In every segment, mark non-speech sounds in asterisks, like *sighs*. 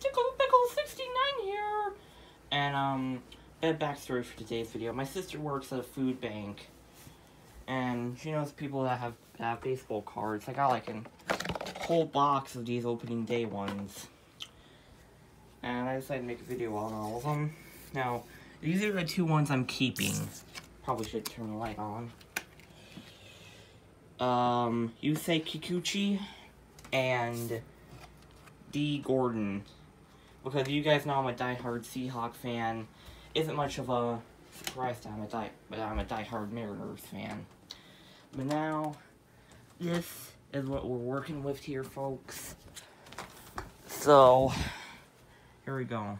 Tickle Pickle 69 here. And, um, bit backstory for today's video. My sister works at a food bank. And she knows people that have, that have baseball cards. I got, like, a whole box of these opening day ones. And I decided to make a video on all of them. Now, these are the two ones I'm keeping. Probably should turn the light on. Um, Yusei Kikuchi and Dee Gordon. Because you guys know I'm a die-hard Seahawk fan. Isn't much of a surprise that I'm a die but I'm a die-hard Mariners fan. But now, this is what we're working with here, folks. So, here we go.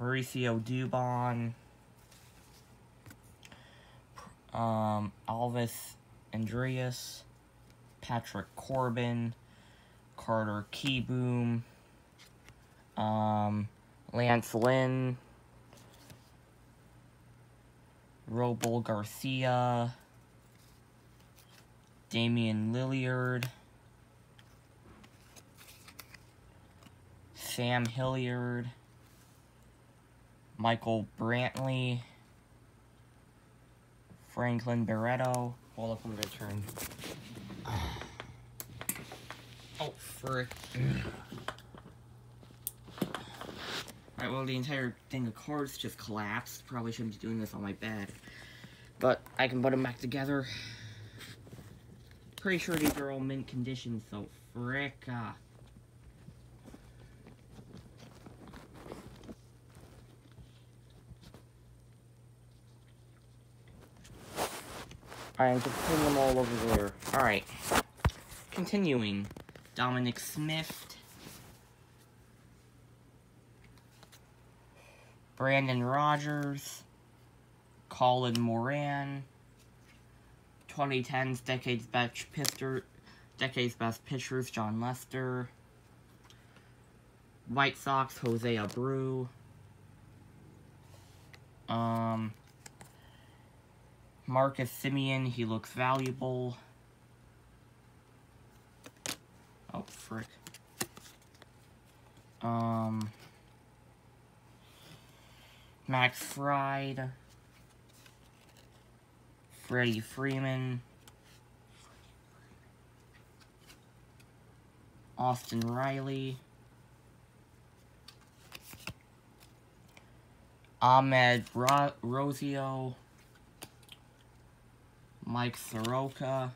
Mauricio Dubon. Um, Elvis Andrus. Patrick Corbin. Carter Kieboom. Um, Lance Lynn. Robel Garcia. Damian Lilliard. Sam Hilliard. Michael Brantley. Franklin Barreto. Hold up, I'm gonna turn. *sighs* Oh, frick. Alright, well, the entire thing of cards just collapsed. Probably shouldn't be doing this on my bed. But I can put them back together. Pretty sure these are all mint condition, so frick. Uh, Alright, I'm just putting them all over there. Alright. Continuing. Dominic Smith. Brendan Rodgers. Colin Moran. 2010's Decade's Best Pitcher, Decade's Best Pitchers, Jon Lester. White Sox, Jose Abreu. Um, Marcus Semien, he looks valuable. Oh, frick. Um, Max Fried. Freddie Freeman. Austin Riley. Amed Ro Rosio. Mike Soroka.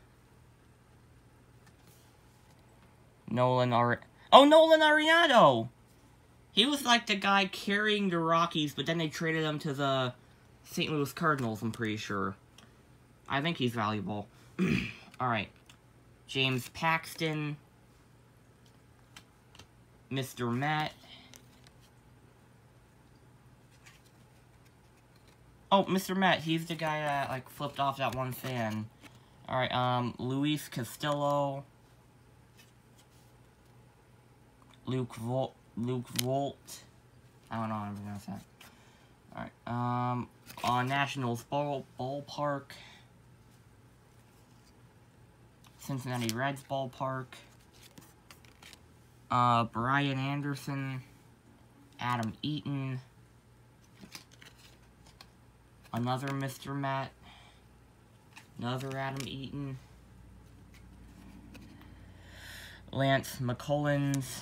Nolan Ar- Oh, Nolan Arenado! He was like the guy carrying the Rockies, but then they traded him to the St. Louis Cardinals, I'm pretty sure. I think he's valuable. *clears throat* Alright. James Paxton. Mr. Met. Oh, Mr. Met, he's the guy that, like, flipped off that one fan. Alright, um, Luis Castillo. Luke Volt. Luke Volt. I don't know how to pronounce that. Alright, um, on Nationals Ball, Ballpark. Cincinnati Reds Ballpark. Uh, Brian Anderson. Adam Eaton. Another Mr. Met. Another Adam Eaton. Lance McCullers.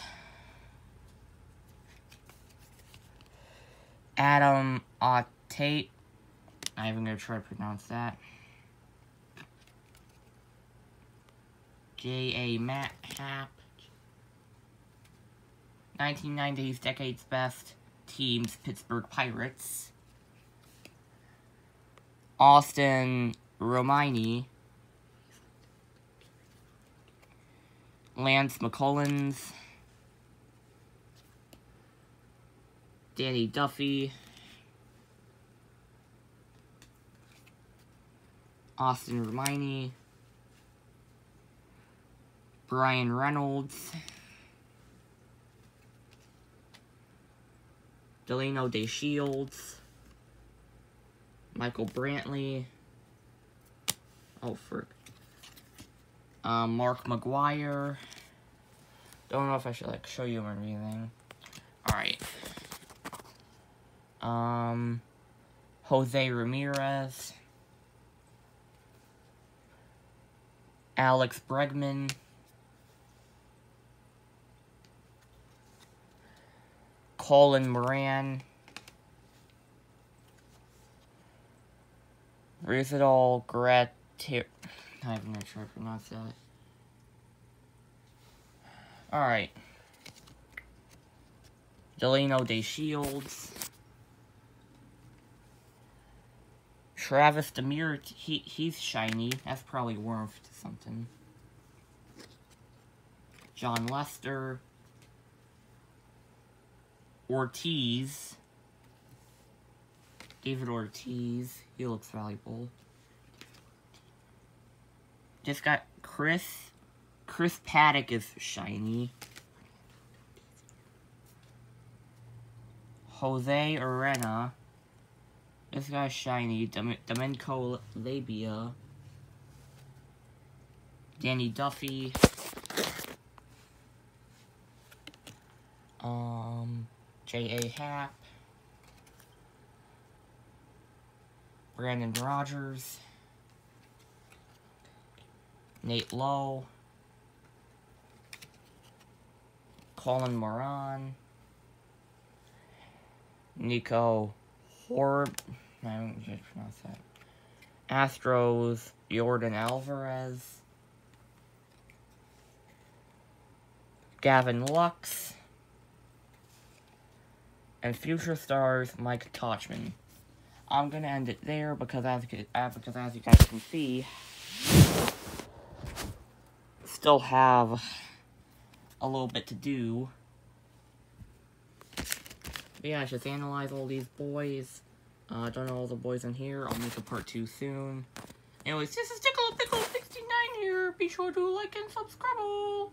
Adam uh, Tate. I'm even gonna try to pronounce that. J.A. Matt Happ. 1990s Decade's Best Teams, Pittsburgh Pirates. Austin Romine. Lance McCullers. Danny Duffy. Austin Romine. Bryan Reynolds. Delino Day Shields. Michael Brantley. Oh, frick. Um, Mark McGwire. Don't know if I should, like, show you or anything. Alright. Um, Jose Ramirez. Alex Bregman. Colin Moran. Rizadol Gratir. I'm not sure I pronounced that. Alright. Delino De Shields. Travis Demir, he, he's shiny. That's probably worth something. Jon Lester. Ortiz. David Ortiz. He looks valuable. Just got Chris. Chris Paddack is shiny. Jose Arena. This guy's shiny. Dom Domenico Labia. Danny Duffy. Um, J.A. Happ. Brendan Rodgers. Nate Lowe. Colin Moran. Nico Horb. I don't just pronounce that. Astros, Jordan Alvarez. Gavin Lux. And Future Stars, Mike Tauchman. I'm gonna end it there because as, uh, because as you guys can see, still have a little bit to do. But yeah, I just analyze all these boys. Uh, I don't know all the boys in here. I'll make a part two soon. Anyways, this is Tickle Pickle 69 here. Be sure to like and subscribe.